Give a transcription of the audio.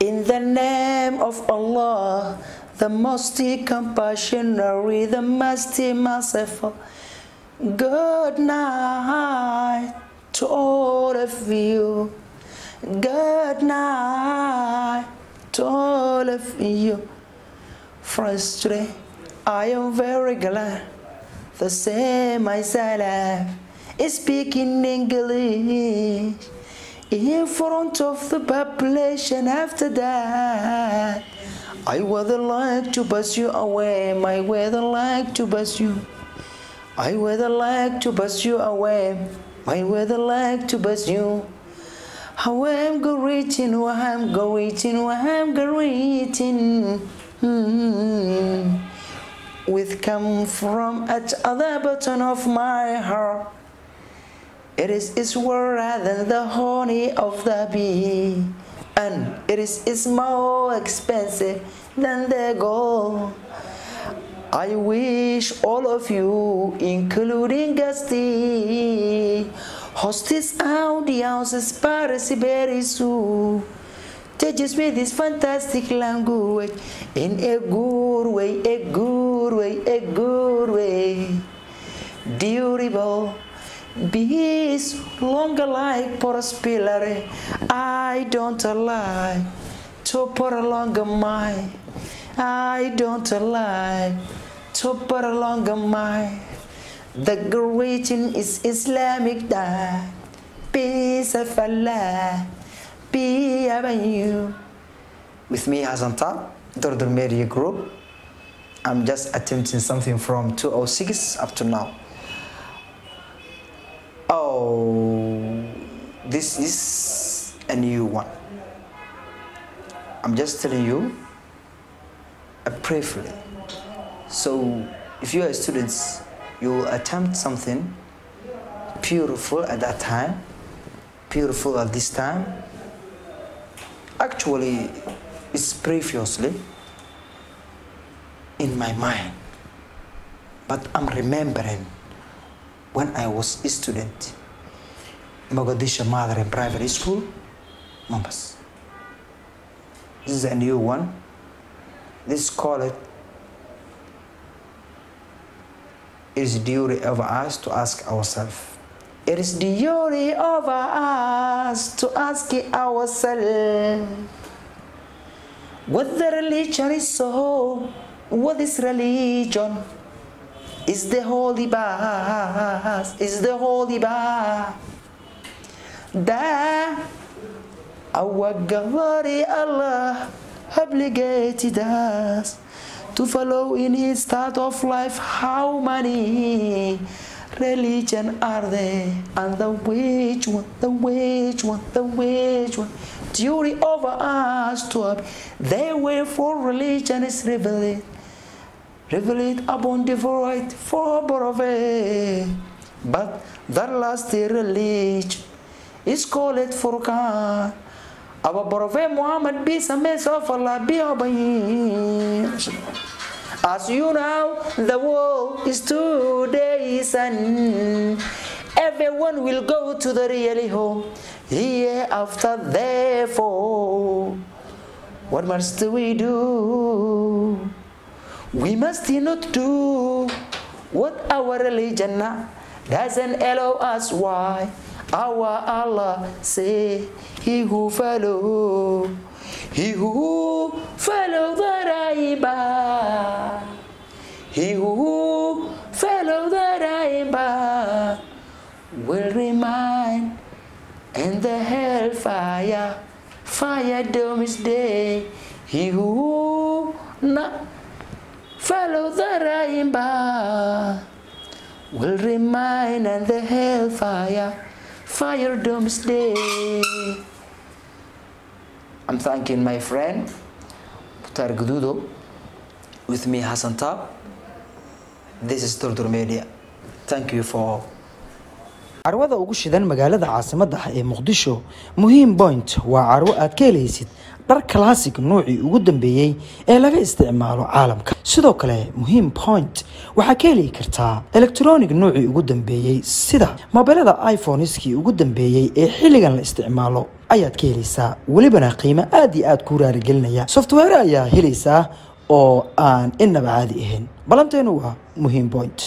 In the name of Allah, the most compassionate, the most merciful. Good night to all of you. Good night to all of you. Friends, today I am very glad the same myself eh, is speaking English in front of the population after that. I would like to bus you away, my would like to bus you. I would like to bus you away, my would like to bus you. How I'm greeting, I'm greeting, I'm greeting. Hmm. With come from at other button of my heart. It is is than the honey of the bee, and it is is more expensive than the gold. I wish all of you, including Gusty, hostess audiences participate soon. Teaches me this fantastic language in a good way, a good way, a good way. Durable, peace, longer like prosperity. I don't like to prolong my. I don't like to prolong my. The greeting is Islamic that peace of Allah be upon you. With me, Hassan Top, Durdur Media Group. I'm just attempting something from 206 up to now. This is a new one. I'm just telling you a briefly. So, if you are students, you attempt something beautiful at that time, beautiful at this time. Actually, it's previously in my mind, but I'm remembering when I was a student, Mogadishu Mother and Private School, Mombasa. This is a new one. This it is the duty of us to ask ourselves. It is the duty of us to ask ourselves what the religion is so. What is religion? Is the holy bath? Is the holy bath? That our Allah obligated us to follow in his start of life. How many religion are there? And the which one the which one the which one? Duty over us to up they way for religion is revealed. Revealed upon the void for prophet but that last religion is called Furqan our prophet Muhammad peace and mercy of Allah be upon him as you know, the world is today and everyone will go to the real home hereafter. Therefore, what must we do? We must not do what our religion doesn't allow us. Why? Our Allah say, He who follow he who follow the Raiba, he who follow the Raiba will remain in the hellfire, fire doomsday. He who not follow the Raiba will remain in the hellfire, fire doomsday. I'm thanking my friend Mukhtar Gududo with me Hassan Tab. This is Turdur Media. Thank you for carwada ugu shidan magaalada caasimadda ah ee muqdisho muhiim point waa carwo aad ka helaysid dhar classic noocii ugu dambeeyey ee laga isticmaalo caalamka. Sidoo kale muhiim point waxaa ka heli kartaa electronic noocii ugu dambeeyey sida mobilada iphoneski ugu dambeeyey ee xilligan la isticmaalo. Ayaad ka helaysaa welibana qiimo aad iyo aad kuu raarigelinaya software ayaa helaysaa oo aan inaba caadi ahayn. Balanteenu waa muhiim point